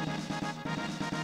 バイバイ!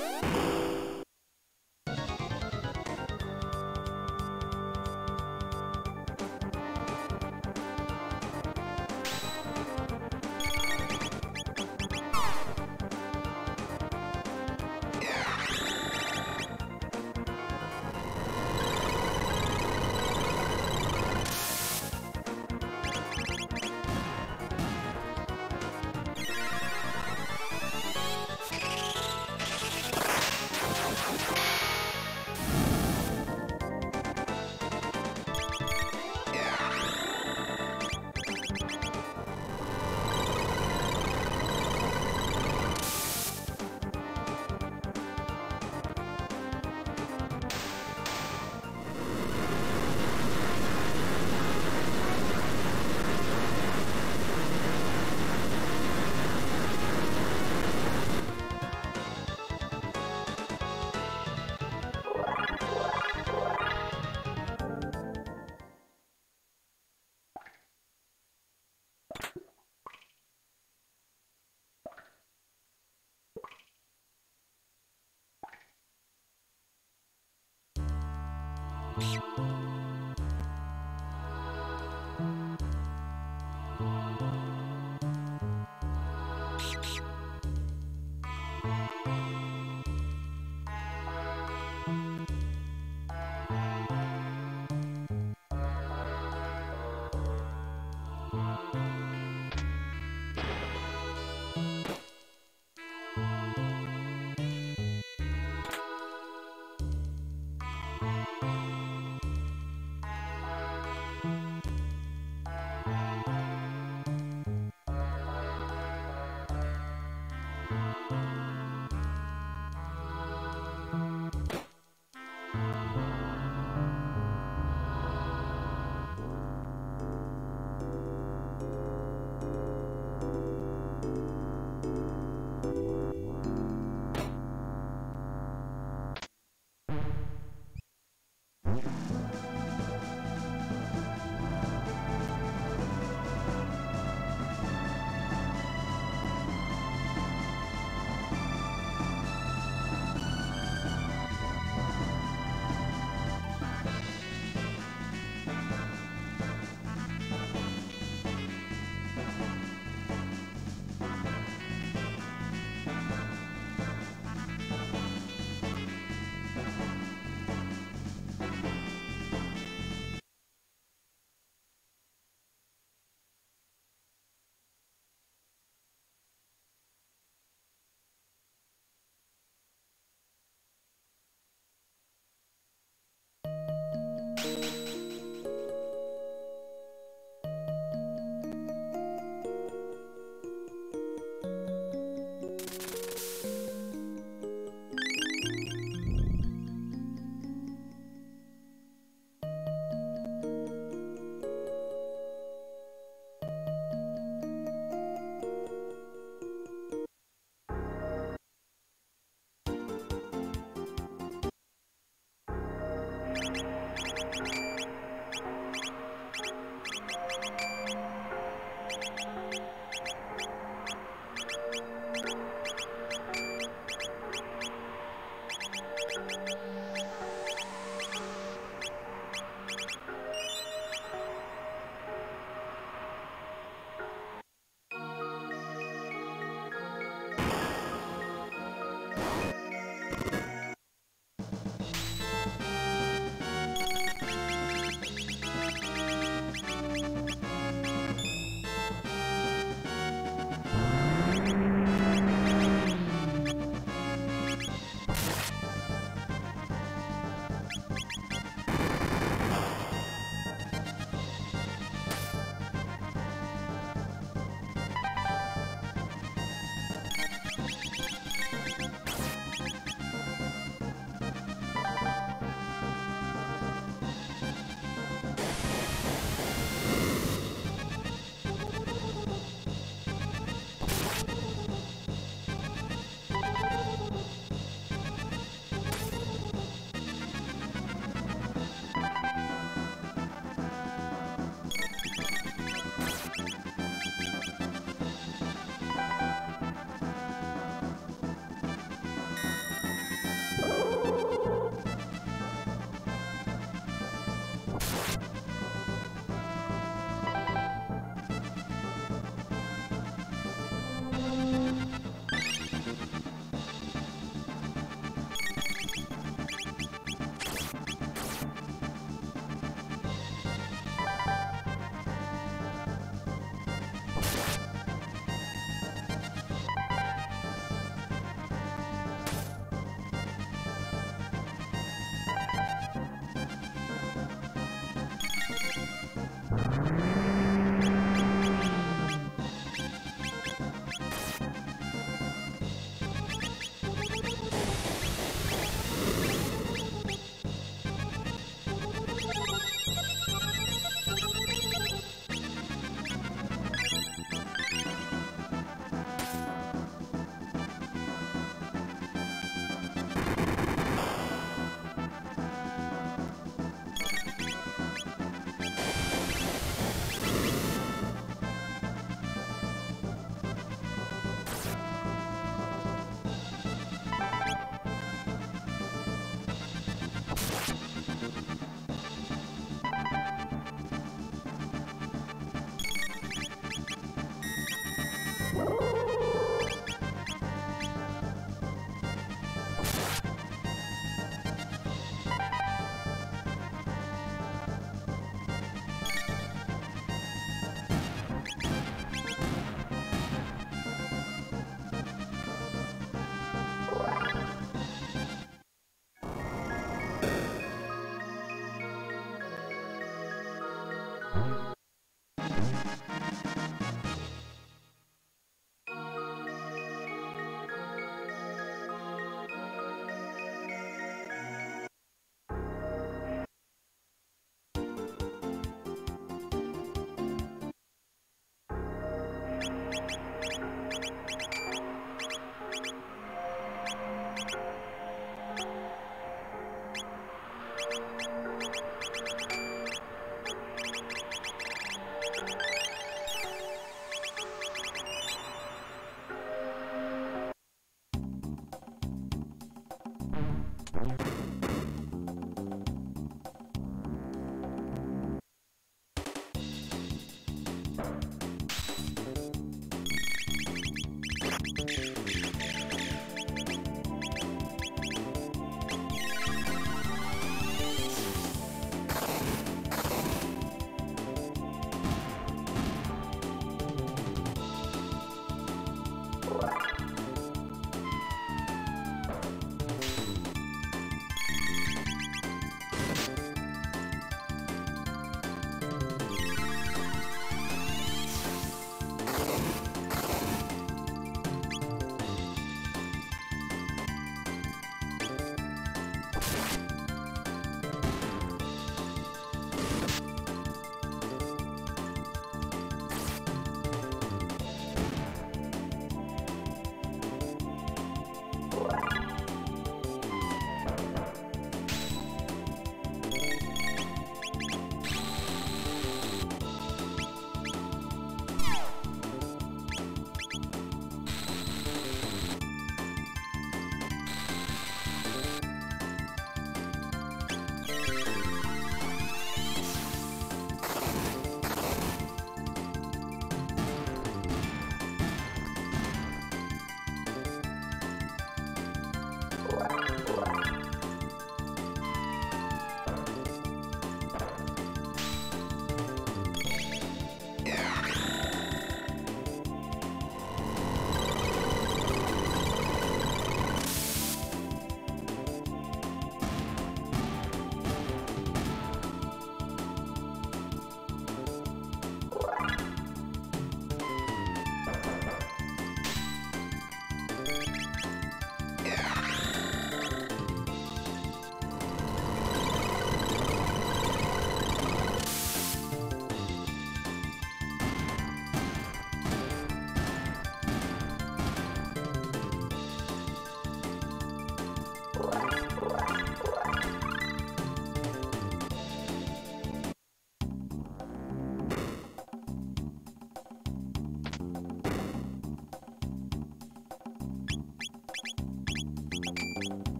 Yeah. You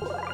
Wow.